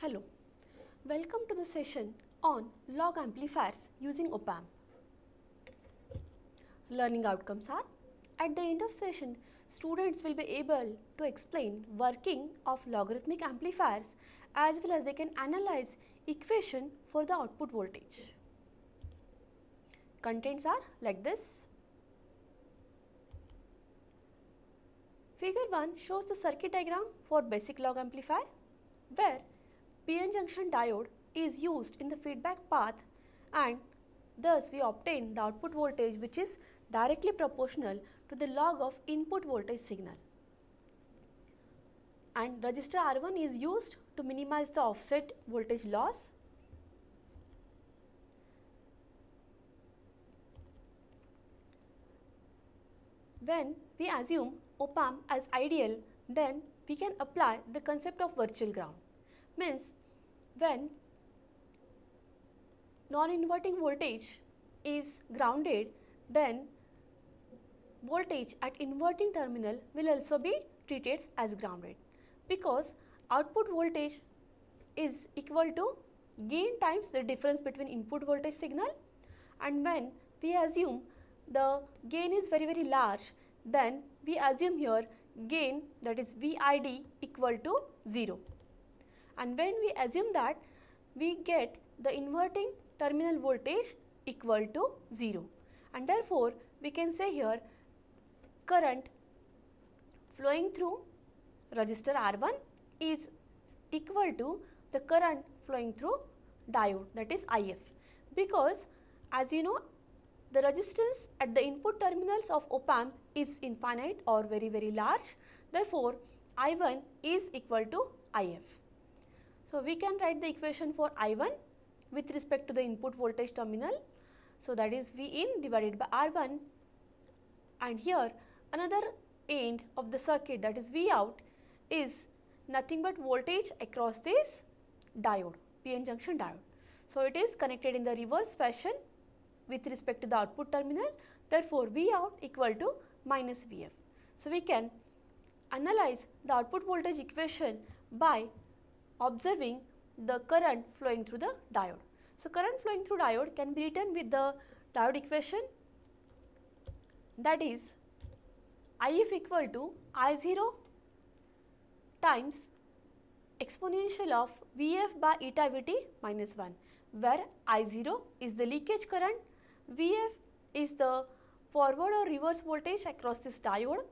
Hello, welcome to the session on log amplifiers using op-amp. Learning outcomes are at the end of session students will be able to explain working of logarithmic amplifiers as well as they can analyze equation for the output voltage. Contents are like this. Figure 1 shows the circuit diagram for basic log amplifier where PN junction diode is used in the feedback path and thus we obtain the output voltage which is directly proportional to the log of input voltage signal. And resistor R1 is used to minimize the offset voltage loss. When we assume op amp as ideal then we can apply the concept of virtual ground means when non-inverting voltage is grounded then voltage at inverting terminal will also be treated as grounded. Because output voltage is equal to gain times the difference between input voltage signal and when we assume the gain is very very large then we assume here gain that is VID equal to 0 and when we assume that we get the inverting terminal voltage equal to 0 and therefore we can say here current flowing through resistor R1 is equal to the current flowing through diode that is IF because as you know the resistance at the input terminals of op amp is infinite or very very large. Therefore I1 is equal to IF. So, we can write the equation for I1 with respect to the input voltage terminal. So, that is V in divided by R1 and here another end of the circuit that is V out is nothing but voltage across this diode, PN junction diode. So, it is connected in the reverse fashion with respect to the output terminal therefore, V out equal to minus Vf. So, we can analyze the output voltage equation by observing the current flowing through the diode. So, current flowing through diode can be written with the diode equation that is If equal to I0 times exponential of Vf by eta Vt minus 1 where I0 is the leakage current, Vf is the forward or reverse voltage across this diode,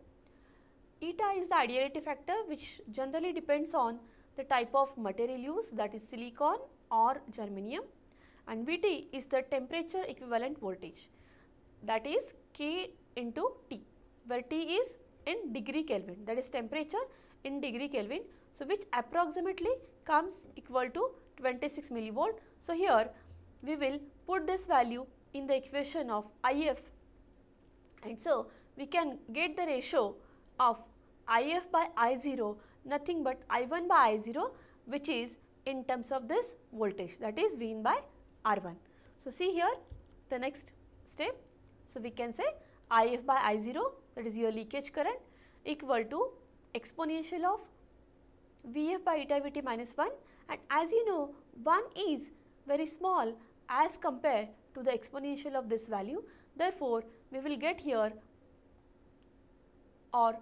eta is the ideality factor which generally depends on the type of material used that is silicon or germanium and Vt is the temperature equivalent voltage that is K into T where T is in degree Kelvin that is temperature in degree Kelvin. So, which approximately comes equal to 26 millivolt. So, here we will put this value in the equation of IF and so we can get the ratio of IF by I0 nothing but I1 by I0 which is in terms of this voltage that is V by R1. So, see here the next step. So, we can say IF by I0 that is your leakage current equal to exponential of Vf by eta Vt minus 1 and as you know 1 is very small as compared to the exponential of this value. Therefore, we will get here or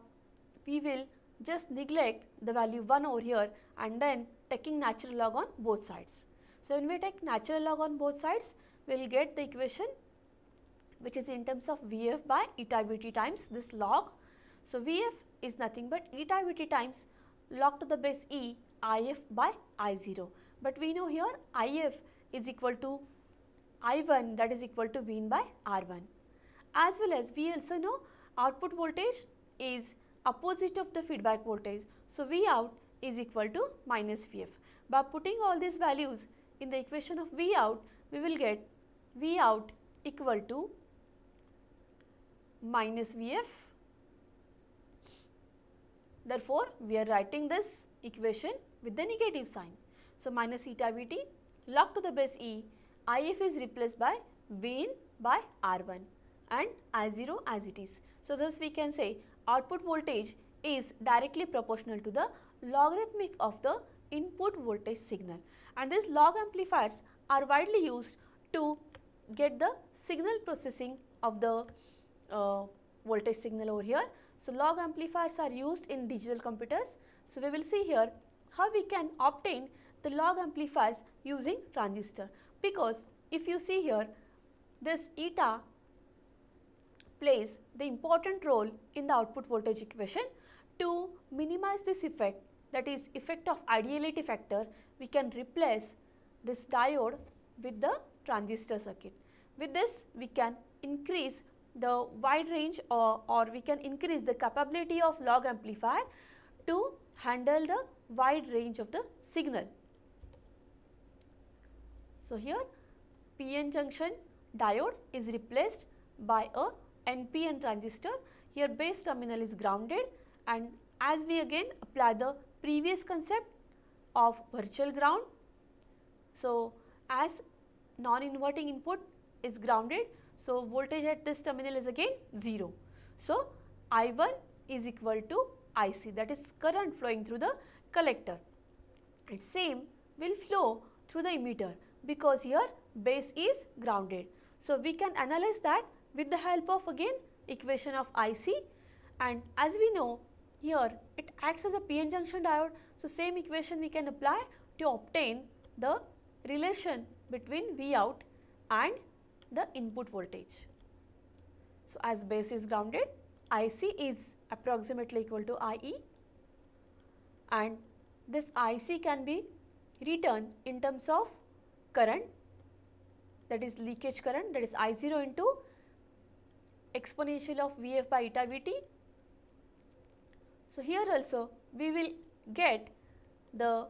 we will just neglect the value 1 over here and then taking natural log on both sides. So, when we take natural log on both sides, we will get the equation which is in terms of Vf by eta Vt times this log. So, Vf is nothing but eta Vt times log to the base e If by I0. But we know here If is equal to I1 that is equal to V in by R1. As well as we also know output voltage is opposite of the feedback voltage. So, V out is equal to minus Vf. By putting all these values in the equation of V out, we will get V out equal to minus Vf. Therefore, we are writing this equation with the negative sign. So, minus eta Vt log to the base E, If is replaced by V in by R1 and I0 as it is. So, thus we can say output voltage is directly proportional to the logarithmic of the input voltage signal and these log amplifiers are widely used to get the signal processing of the uh, voltage signal over here. So, log amplifiers are used in digital computers. So, we will see here how we can obtain the log amplifiers using transistor because if you see here this eta plays the important role in the output voltage equation to minimize this effect that is effect of ideality factor we can replace this diode with the transistor circuit. With this we can increase the wide range or, or we can increase the capability of log amplifier to handle the wide range of the signal. So, here PN junction diode is replaced by a NPN transistor. Here base terminal is grounded and as we again apply the previous concept of virtual ground. So, as non-inverting input is grounded, so voltage at this terminal is again 0. So, I1 is equal to IC that is current flowing through the collector and same will flow through the emitter because here base is grounded. So, we can analyze that with the help of again equation of IC and as we know here it acts as a PN junction diode. So, same equation we can apply to obtain the relation between V out and the input voltage. So, as base is grounded IC is approximately equal to IE and this IC can be written in terms of current that is leakage current that is I0 into exponential of Vf by eta Vt. So, here also we will get the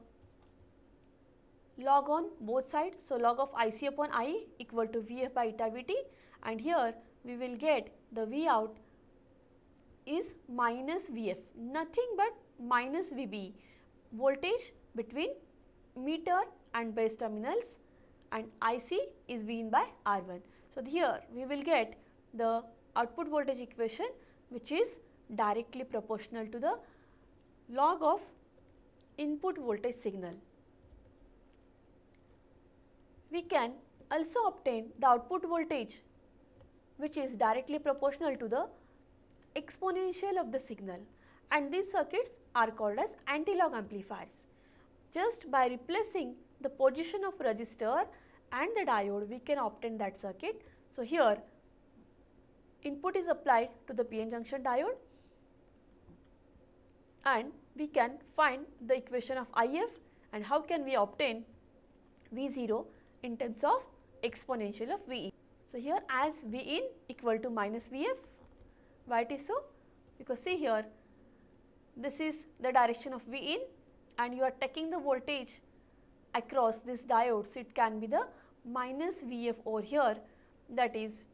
log on both sides. So, log of IC upon I equal to Vf by eta Vt and here we will get the V out is minus Vf nothing but minus Vb voltage between emitter and base terminals and IC is V in by R1. So, here we will get the output voltage equation which is directly proportional to the log of input voltage signal. We can also obtain the output voltage which is directly proportional to the exponential of the signal and these circuits are called as anti-log amplifiers. Just by replacing the position of resistor and the diode we can obtain that circuit. So, here input is applied to the PN junction diode and we can find the equation of IF and how can we obtain V0 in terms of exponential of VE. So, here as V in equal to minus Vf, why it is so? Because see here this is the direction of V in and you are taking the voltage across this diode. So, it can be the minus Vf over here that is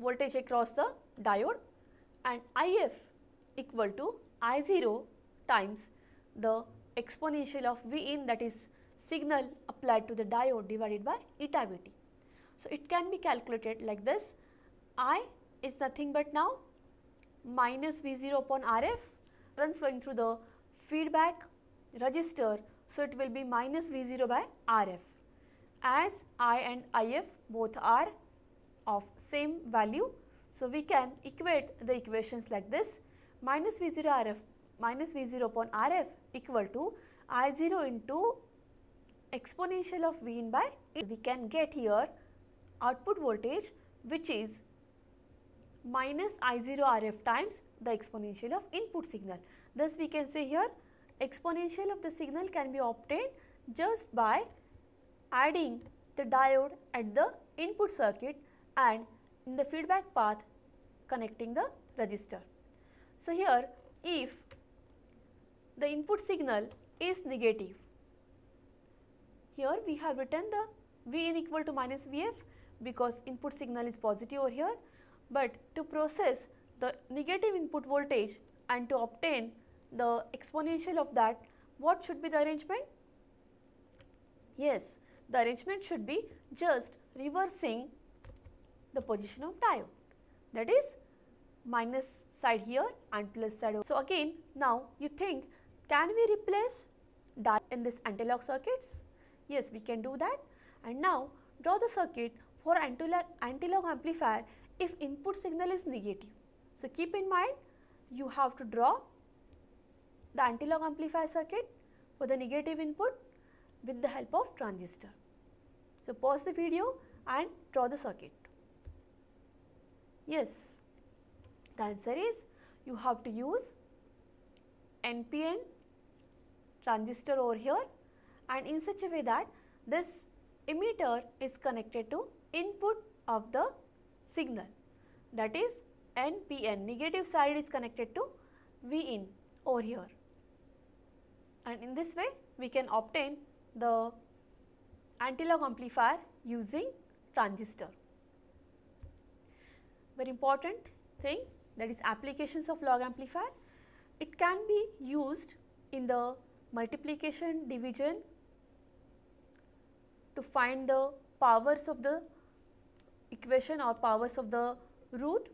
voltage across the diode and If equal to I0 times the exponential of V in that is signal applied to the diode divided by eta Vt. So, it can be calculated like this I is nothing but now minus V0 upon Rf current flowing through the feedback resistor. So, it will be minus V0 by Rf as I and If both are of same value. So, we can equate the equations like this minus V0 Rf minus V0 upon Rf equal to I0 into exponential of V in by we can get here output voltage which is minus I0 Rf times the exponential of input signal. Thus, we can say here exponential of the signal can be obtained just by adding the diode at the input circuit and in the feedback path connecting the resistor. So, here if the input signal is negative, here we have written the V in equal to minus Vf because input signal is positive over here, but to process the negative input voltage and to obtain the exponential of that, what should be the arrangement? Yes, the arrangement should be just reversing the position of diode that is minus side here and plus side. So, again now you think Can we replace diode in this anti-log circuits? Yes, we can do that. And now draw the circuit for anti-log amplifier if input signal is negative. So, keep in mind you have to draw the anti-log amplifier circuit for the negative input with the help of transistor. So, pause the video and draw the circuit. Yes, the answer is you have to use NPN transistor over here and in such a way that this emitter is connected to input of the signal. That is NPN negative side is connected to V in over here. And in this way we can obtain the anti-log amplifier using transistor. Very important thing that is applications of log amplifier. It can be used in the multiplication division to find the powers of the equation or powers of the root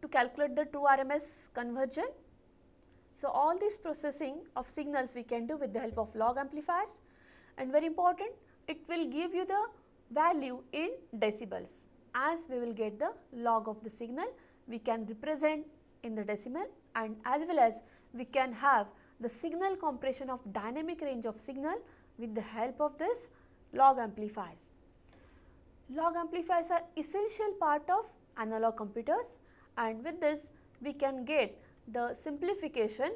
to calculate the true RMS conversion. So, all this processing of signals we can do with the help of log amplifiers and very important it will give you the value in decibels as we will get the log of the signal we can represent in the decimal and as well as we can have the signal compression of dynamic range of signal with the help of this log amplifiers. Log amplifiers are essential part of analog computers and with this we can get the simplification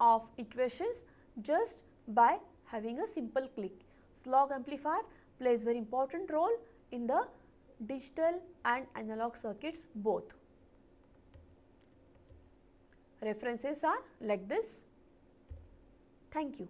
of equations just by having a simple click. So, log amplifier plays very important role in the digital and analog circuits both. References are like this. Thank you.